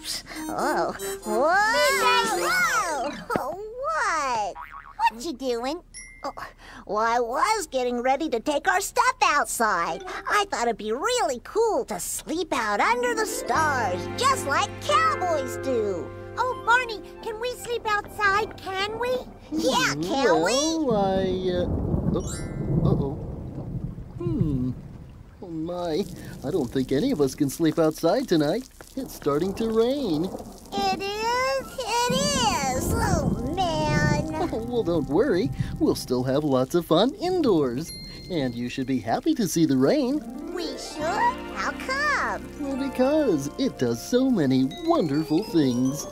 Oops. Oh. Whoa. Whoa. What? What you doing? Oh, well, I was getting ready to take our stuff outside. I thought it'd be really cool to sleep out under the stars, just like cowboys do. Oh, Barney, can we sleep outside, can we? Yeah, can we? well, I, uh... Oh, uh-oh. Hmm. Oh, my. I don't think any of us can sleep outside tonight. It's starting to rain. It is? It is! Oh, man. Oh, well, don't worry. We'll still have lots of fun indoors. And you should be happy to see the rain. We should? How come? Well, because it does so many wonderful things.